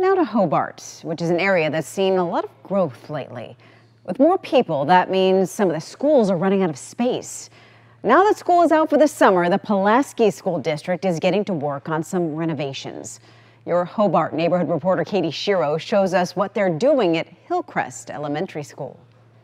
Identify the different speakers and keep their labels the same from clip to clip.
Speaker 1: Now to Hobart, which is an area that's seen a lot of growth lately. With more people, that means some of the schools are running out of space. Now that school is out for the summer, the Pulaski School District is getting to work on some renovations. Your Hobart neighborhood reporter Katie Shiro shows us what they're doing at Hillcrest Elementary School.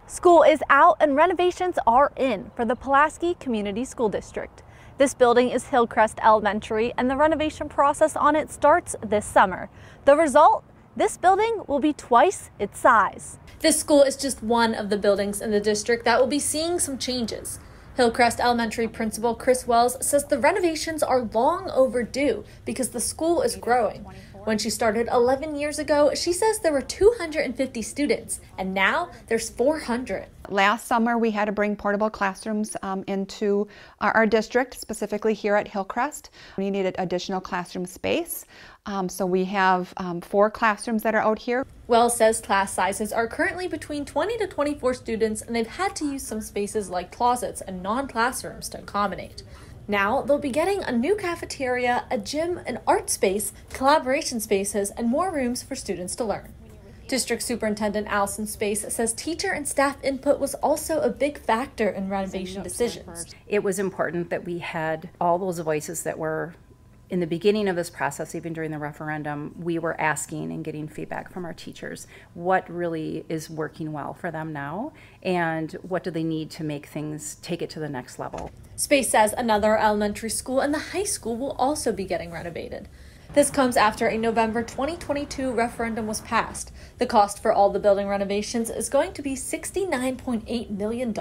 Speaker 2: School is out and renovations are in for the Pulaski Community School District. This building is Hillcrest Elementary and the renovation process on it starts this summer. The result? This building will be twice its size.
Speaker 3: This school is just one of the buildings in the district that will be seeing some changes. Hillcrest Elementary Principal Chris Wells says the renovations are long overdue because the school is growing. When she started 11 years ago, she says there were 250 students, and now there's 400.
Speaker 4: Last summer, we had to bring portable classrooms um, into our, our, district, specifically here at Hillcrest. We needed additional classroom space, um, so we have um, four classrooms that are out here.
Speaker 3: Wells says class sizes are currently between 20 to 24 students, and they've had to use some spaces like closets and non classrooms to accommodate. Now they'll be getting a new cafeteria, a gym, an art space, collaboration spaces, and more rooms for students to learn. District Superintendent Allison Space says teacher and staff input was also a big factor in renovation decisions.
Speaker 5: It was important that we had all those voices that were in the beginning of this process, even during the referendum, we were asking and getting feedback from our teachers what really is working well for them now and what do they need to make things take it to the next level.
Speaker 3: Space says another elementary school and the high school will also be getting renovated. This comes after a November 2022 referendum was passed. The cost for all the building renovations is going to be $69.8 million.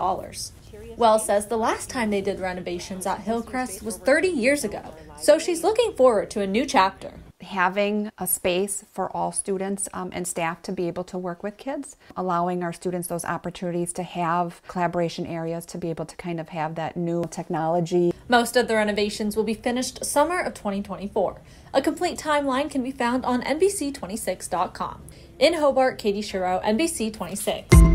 Speaker 3: Wells says the last time they did renovations at Hillcrest was 30 years ago, so she's looking forward to a new chapter.
Speaker 4: Having a space for all students um, and staff to be able to work with kids, allowing our students those opportunities to have collaboration areas to be able to kind of have that new technology.
Speaker 3: Most of the renovations will be finished summer of 2024. A complete timeline can be found on NBC26.com. In Hobart, Katie Shiro, NBC 26.